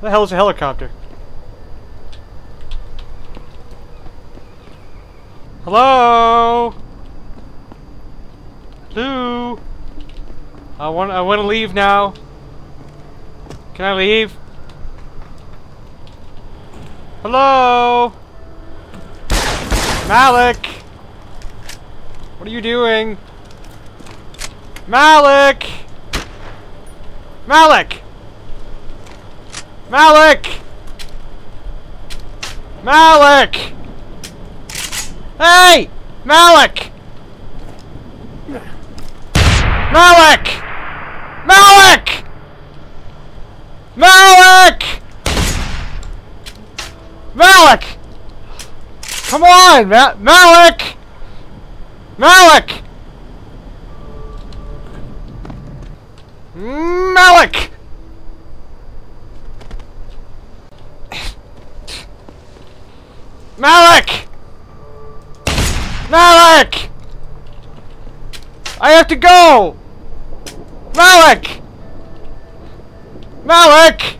the hell is a helicopter? Hello? Hello? I want I want to leave now. Can I leave? Hello? Malik! What are you doing? Malik! Malik! Malik! Malik! Hey! Malik! Malik! Malik! Malik! Malik! Come on, Ma Malik! Malik! Malik! Malik! Malik! I have to go! Malik! Malik!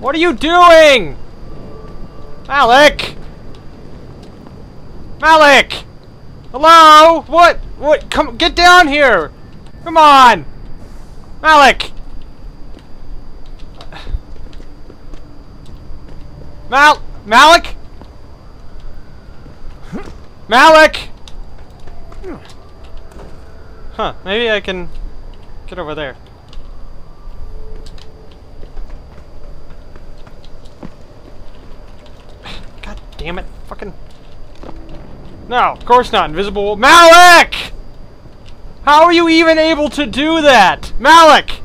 What are you doing? Malik! Malik! Hello? What? What? Come, get down here! Come on! Malik! Mal- Malik? Malik! Huh, maybe I can get over there. God damn it, fucking... No, of course not, invisible- Malik! How are you even able to do that? Malik!